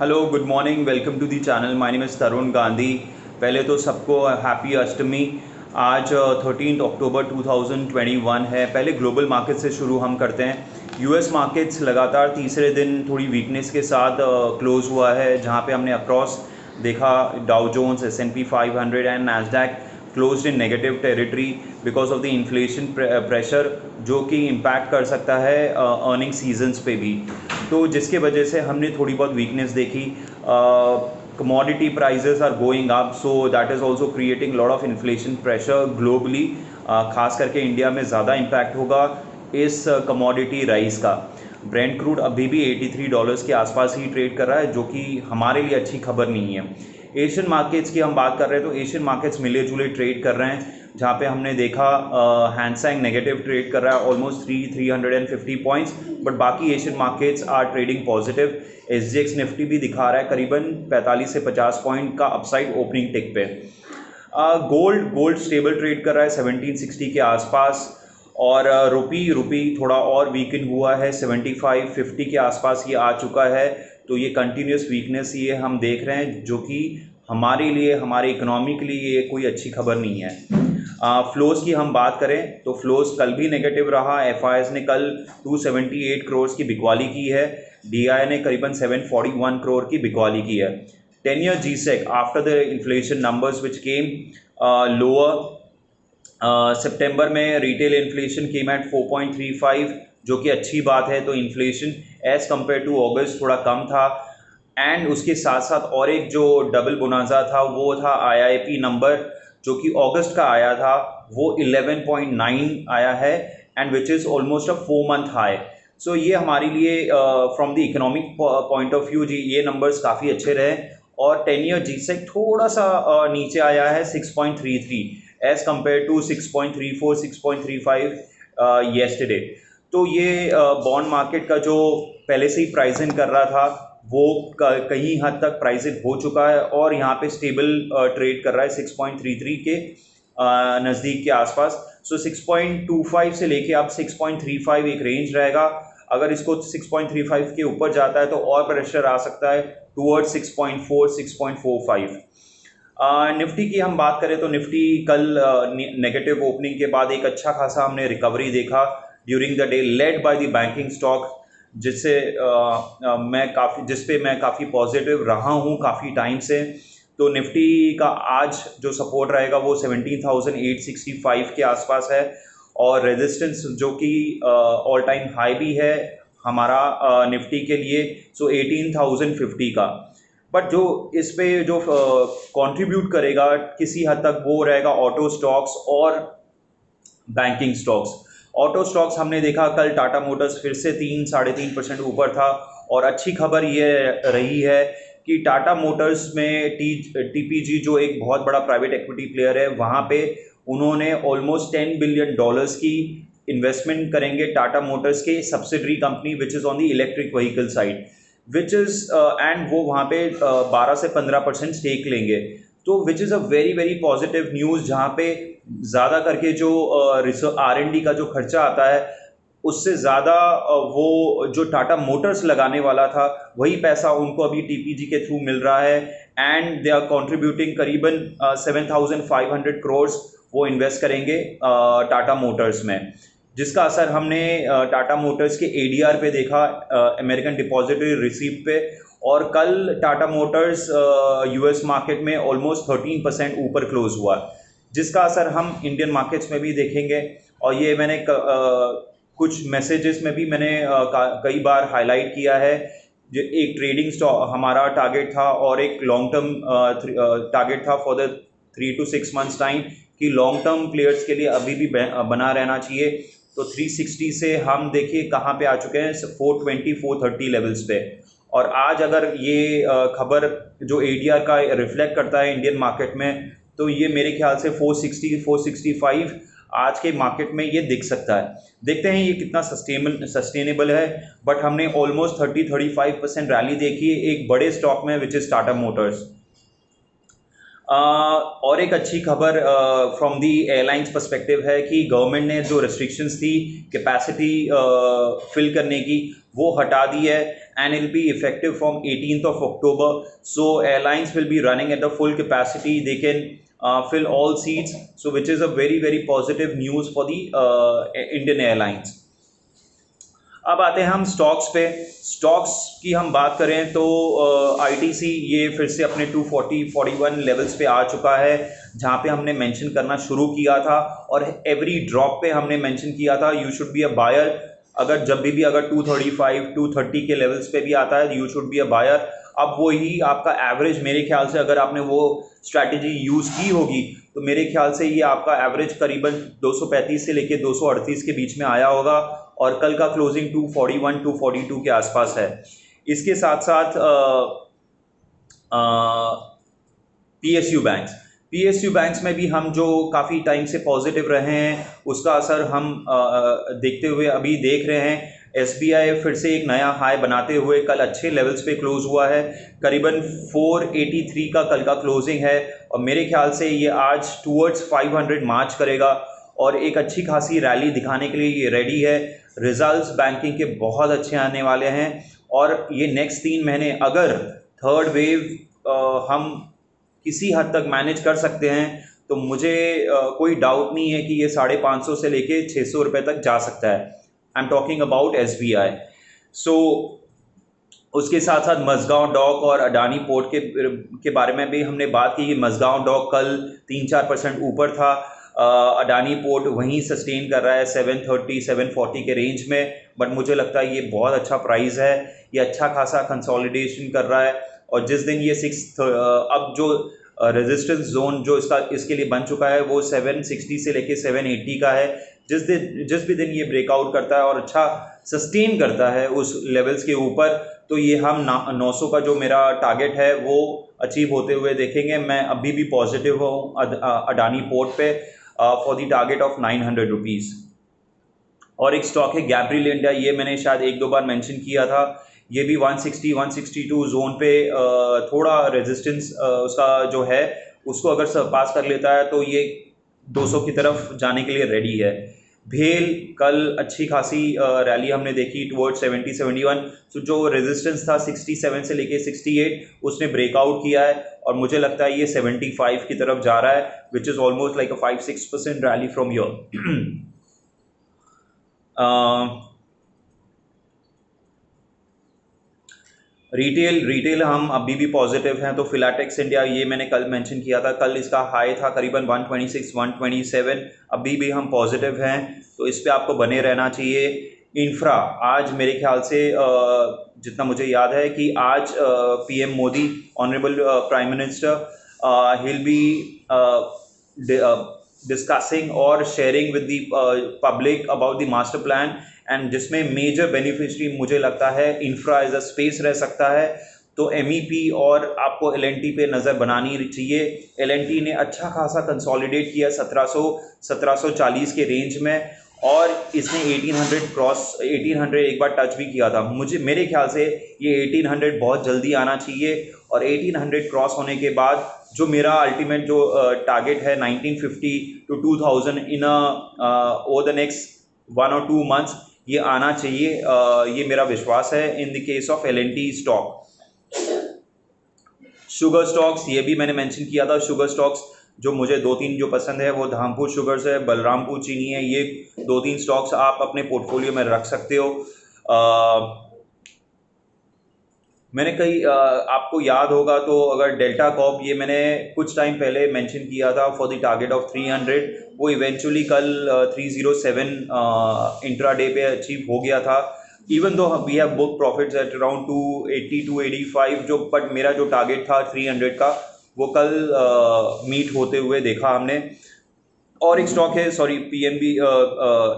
Hello good morning welcome to the channel my name is Tarun Gandhi पहले तो सबको happy अष्टमी आज thirteen अक्टूबर 2021 है. पहले ग्लोबल मार्केट से शुरू हम करते हैं. यूएस मार्केट्स लगातार तीसरे दिन थोड़ी वीकनेस के साथ क्लोज uh, हुआ है जहाँ पे हमने अक्रॉस देखा Dow Jones S N P five hundred and Nasdaq close in negative territory because of the inflation pressure जो कि इम्पैक्ट कर सकता है अर्निंग uh, सीजन्स पे भी. तो जिसके वजह से हमने थोड़ी बहुत वीकनेस देखी। Commodity prices are going up so that is also creating lot of inflation pressure globally खास करके इंडिया में ज़्यादा इम्पैक्ट होगा इस कमोडिटी राइस का। ब्रेंड क्रूड अभी भी 83 डॉलर्स के आसपास ही ट्रेड कर रहा है, जो कि हमारे लिए अच्छी खबर नहीं है। एशियन मार्केट्स की हम बात कर रहे हैं तो एशियन मार्केट्स मिले जुले ट्रेड कर रहे हैं। जहाँ पे हमने देखा हैंडसैंग नेगेटिव ट्रेड कर रहा है almost three three hundred and fifty points but बाकी Asian markets are trading positive S G X Nifty भी दिखा रहा है करीबन 45 से 50 पॉइंट का अपसाइड ओपनिंग टिक पे। गोल्ड गोल्ड स्टेबल ट्रेड कर रहा है 1760 के आसपास, और रुपी रुपी थोड़ा और वीकन हुआ है 75 50 के आसपास ये आ चुका है। तो ये कंटिन्यूस वीकनेस ये हम देख रहे हैं, जो कि हमारे लिए, हमारे इकोनॉमी के लिए ये कोई अच्छी खबर नहीं है। फ्लोज की हम बात करें तो फ्लोज कल भी नेगेटिव रहा। एफआईएस ने कल 278 करोड़ की बिकवाली की है। डी ने करीबन 741 करोड़ की बिकवाली की है। Ten year G sec after the inflation numbers which came lower सितंबर में रिटेल इन्फ्लेशन केम एट 4.35 जो कि अच्छी बात है। तो inflation as compare to August थोड़ा कम था। एंड उसके साथ साथ और एक जो डबल बुनाजा था, वो था आईआईपी नंबर जो कि अगस्त का आया था वो 11.9 आया है and which is almost a four month high so ये हमारे लिए from the economic point of view जी ये नंबर्स काफ़ी अच्छे रहे और टेन ईयर जी से थोड़ा सा uh, नीचे आया है 6.33 as compare to six point three four six 6.34 6.35 yesterday तो ये बॉन्ड uh, मार्केट का जो पहले से ही प्राइस इन कर रहा था वो कहीं हद तक प्राइसिंग हो चुका है और यहाँ पे स्टेबल ट्रेड कर रहा है 6.33 के नज़दीक के आसपास। सो 6.25 से लेके अब 6.35 एक रेंज रहेगा। अगर इसको 6.35 के ऊपर जाता है तो और प्रेशर आ सकता है टूवर्ड 6.4 6.45 निफ्टी की हम बात करें तो निफ्टी कल नेगेटिव ओपनिंग के बाद एक अच्छा खासा हमने रिकवरी देखा। During the day led by the banking stock जिससे मैं काफ़ी जिस पे मैं काफ़ी पॉजिटिव रहा हूँ काफ़ी टाइम से तो निफ्टी का आज जो सपोर्ट रहेगा वो 17,865 के आसपास है और रेजिस्टेंस जो कि ऑल टाइम हाई भी है हमारा निफ्टी के लिए सो 18,050 का। बट जो इस पे जो कंट्रीब्यूट करेगा किसी हद तक वो रहेगा ऑटो स्टॉक्स और बैंकिंग स्टॉक्स ऑटो स्टॉक्स हमने देखा कल टाटा मोटर्स फिर से तीन साढ़े तीन परसेंट ऊपर था और अच्छी खबर ये रही है कि टाटा मोटर्स में टी टीपीजी जो एक बहुत बड़ा प्राइवेट इक्विटी प्लेयर है वहाँ पे उन्होंने ऑलमोस्ट टेन बिलियन डॉलर्स की इन्वेस्टमेंट करेंगे टाटा मोटर्स के subsidiary company which is on the electric vehicle side which is and वो वहाँ पे बारह uh, से पंद्रह परसेंट स्टेक लेंगे। तो which is a very very positive news जहाँ पे ज़्यादा करके जो आर एन डी का जो खर्चा आता है, उससे ज़्यादा वो जो टाटा मोटर्स लगाने वाला था, वही पैसा उनको अभी टीपीजी के थ्रू मिल रहा है एंड दे आर कॉन्ट्रीब्यूटिंग करीबन seven thousand five hundred crores वो इन्वेस्ट करेंगे टाटा मोटर्स में। जिसका असर हमने टाटा मोटर्स के एडीआर पे देखा अमेरिकन डिपॉजिटरी रिसीप्ट पे और कल टाटा मोटर्स यूएस मार्केट में ऑलमोस्ट थर्टीन परसेंट ऊपर क्लोज हुआ जिसका असर हम इंडियन मार्केट्स में भी देखेंगे। और ये मैंने क, आ, कुछ मैसेजेस में भी मैंने कई बार हाईलाइट किया है। जो एक ट्रेडिंग स्टॉक हमारा टारगेट था और एक लॉन्ग टर्म टारगेट था for the three to six months time कि लॉन्ग टर्म प्लेयर्स के लिए अभी भी बना रहना चाहिए। तो 360 से हम देखिए कहाँ पे आ चुके हैं 420 430 लेवल्स पे। और आज अगर ये खबर जो एडीआर का रिफ्लेक्ट करता है इंडियन मार्केट में तो ये मेरे ख्याल से 460 465 आज के मार्केट में ये दिख सकता है। देखते हैं ये कितना सस्टेनेबल सस्टेनेबल है बट हमने ऑलमोस्ट 30 35 परसेंट रैली देखी, एक बड़े स्टॉक में विच इज़ टाटा मोटर्स और एक अच्छी खबर फ्रॉम दी एयरलाइंस परस्पेक्टिव है कि गवर्नमेंट ने जो रिस्ट्रिक्शंस थी कैपेसिटी फिल करने की, वो हटा दी है and it'll be effective from eighteenth of October so airlines will be running at the full capacity they can fill all seats so which is a very very positive news for the Indian airlines अब आते हैं हम stocks पे। Stocks की हम बात करें तो आईटीसी ये फिर से अपने 240 41 लेवल्स पे आ चुका है, जहाँ पे हमने मेंशन करना शुरू किया था और एवरी ड्रॉप पे हमने मेंशन किया था you should be a buyer अगर जब भी भी अगर 235 230 के लेवल्स पे भी आता है you should be a buyer अब वही आपका एवरेज मेरे ख्याल से अगर आपने वो स्ट्रैटेजी यूज़ की होगी तो मेरे ख्याल से ये आपका एवरेज करीबन 235 से लेके 238 के बीच में आया होगा। और कल का क्लोजिंग 241 242 के आसपास है। इसके साथ साथ P S U banks P S U banks में भी हम जो काफ़ी टाइम से पॉजिटिव रहे हैं उसका असर हम आ, देखते हुए अभी देख रहे हैं। एस बी आई फिर से एक नया हाई बनाते हुए कल अच्छे लेवल्स पे क्लोज हुआ है। करीबन 483 का कल का क्लोजिंग है। और मेरे ख्याल से ये आज टूवर्ड्स 500 मार्च करेगा। और एक अच्छी खासी रैली दिखाने के लिए ये रेडी है। रिजल्ट्स बैंकिंग के बहुत अच्छे आने वाले हैं। और ये नेक्स्ट तीन महीने अगर थर्ड वेव हम किसी हद तक मैनेज कर सकते हैं तो मुझे आ, कोई डाउट नहीं है कि ये साढ़े पाँच सौ से लेके छः सौ रुपये तक जा सकता है। I am talking about S B I so उसके साथ साथ मजगांव डॉक और अडानी पोर्ट के के बारे में भी हमने बात की कि मजगांव डॉक कल तीन चार परसेंट ऊपर था। अडानी पोर्ट वहीं सस्टेन कर रहा है सेवन थर्टी सेवन फोर्टी के रेंज में बट मुझे लगता है ये बहुत अच्छा प्राइस है, ये अच्छा खासा कंसोलिडेशन कर रहा है, और जिस दिन ये सिक्स अब जो रेजिस्टेंस जोन जो इसका, इसके लिए बन चुका है, वो 760 से लेके 780 का है, जिस दिन, जिस भी दिन ये ब्रेकआउट करता है और अच्छा सस्टेन करता है उस लेवल्स के ऊपर तो ये हम नौ सौ का जो मेरा टारगेट है, वो अचीव होते हुए देखेंगे। मैं अभी भी पॉजिटिव हूँ अडानी पोर्ट पे for the target of nine hundred rupees और एक स्टॉक है गैब्रिल इंडिया ये मैंने शायद एक दो बार मेंशन किया था। ये भी 160 162 जोन पे uh, थोड़ा रेजिस्टेंस uh, उसका जो है उसको अगर पास कर लेता है तो ये 200 की तरफ़ जाने के लिए रेडी है। भेल, कल अच्छी खासी रैली हमने देखी टुवर्ड 70 71 सो जो रेजिस्टेंस था 67 से लेके 68 उसने ब्रेकआउट किया है और मुझे लगता है ये 75 की तरफ़ जा रहा है which is almost like a 5 6 percent rally from your retail retail हम अभी भी पॉजिटिव हैं तो फिलाटेक्स इंडिया ये मैंने कल मेंशन किया था। कल इसका हाई था करीबन 126 127 अभी भी हम पॉजिटिव हैं तो इस पर आपको बने रहना चाहिए। इंफ्रा आज मेरे ख्याल से जितना मुझे याद है कि आज PM Modi honourable prime minister he'll be discussing और sharing with the public about the master plan and जिसमें मेजर बेनिफिशरी मुझे लगता है इंफ्रा एज अ स्पेस रह सकता है तो एम e और आपको एलएनटी पे नज़र बनानी चाहिए। एलएनटी ने अच्छा खासा कंसोलिडेट किया 1700 1740 के रेंज में और इसने 1800 क्रॉस 1800 एक बार टच भी किया था। मुझे, मेरे ख्याल से ये 1800 बहुत जल्दी आना चाहिए और 1800 क्रॉस होने के बाद जो मेरा अल्टीमेट जो टारगेट है 1950 to 2000 in over the next one और टू मंथ्स ये आना चाहिए ये मेरा विश्वास है in the case of L N T stock sugar stocks ये भी मैंने मेंशन किया था शुगर स्टॉक्स जो मुझे दो तीन जो पसंद है वो धामपुर शुगर्स है बलरामपुर चीनी है ये दो तीन स्टॉक्स आप अपने पोर्टफोलियो में रख सकते हो। आ, मैंने कई आपको याद होगा तो अगर डेल्टा कॉप ये मैंने कुछ टाइम पहले मेंशन किया था फॉर द टारगेट ऑफ़ 300 वो इवेंचुअली कल 307 इंट्रा डे पे अचीव हो गया था। Even though we have book profits at around 280 to 85 जो बट मेरा जो टारगेट था 300 का, वो कल मीट होते हुए देखा हमने। और एक स्टॉक है sorry P N B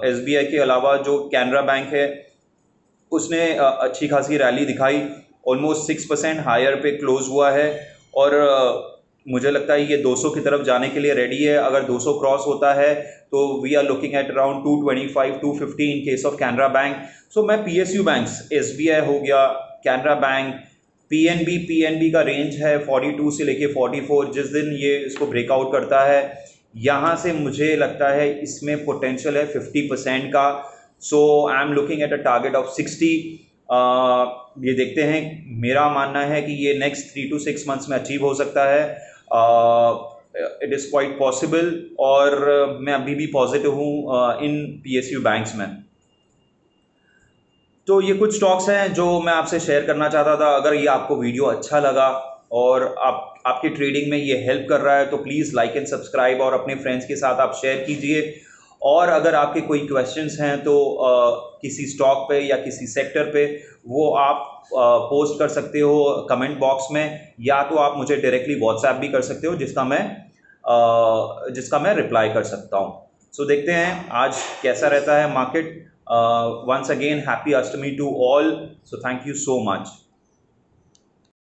S B I के अलावा जो कैनरा बैंक है, उसने अच्छी खासी रैली दिखाई। ऑलमोस्ट सिक्स परसेंट हायर पे क्लोज हुआ है। और मुझे लगता है ये 200 की तरफ़ जाने के लिए रेडी है। अगर 200 क्रॉस होता है तो we are looking at around 225 250 in case of Canara Bank so मैं P S U banks S B I हो गया Canara Bank P N B P N B का रेंज है 42 से लेके 44 जिस दिन ये इसको ब्रेकआउट करता है, यहाँ से मुझे लगता है इसमें पोटेंशियल है 50 परसेंट का। So I am looking at a target of 60 ये देखते हैं, मेरा मानना है कि ये next three to six months में अचीव हो सकता है। इट इज़ क्वाइट पॉसिबल और मैं अभी भी पॉजिटिव हूँ in P S U banks में। तो ये कुछ स्टॉक्स हैं जो मैं आपसे शेयर करना चाहता था। अगर ये आपको वीडियो अच्छा लगा और आप, आपकी ट्रेडिंग में ये हेल्प कर रहा है तो प्लीज़ लाइक एंड सब्सक्राइब और अपने फ्रेंड्स के साथ आप शेयर कीजिए। और अगर आपके कोई क्वेश्चंस हैं तो आ, किसी स्टॉक पे या किसी सेक्टर पे वो आप आ, पोस्ट कर सकते हो कमेंट बॉक्स में या तो आप मुझे डायरेक्टली व्हाट्सएप भी कर सकते हो जिसका मैं आ, जिसका मैं रिप्लाई कर सकता हूँ। सो so, देखते हैं आज कैसा रहता है market once again happy Ashtami to all so thank you so much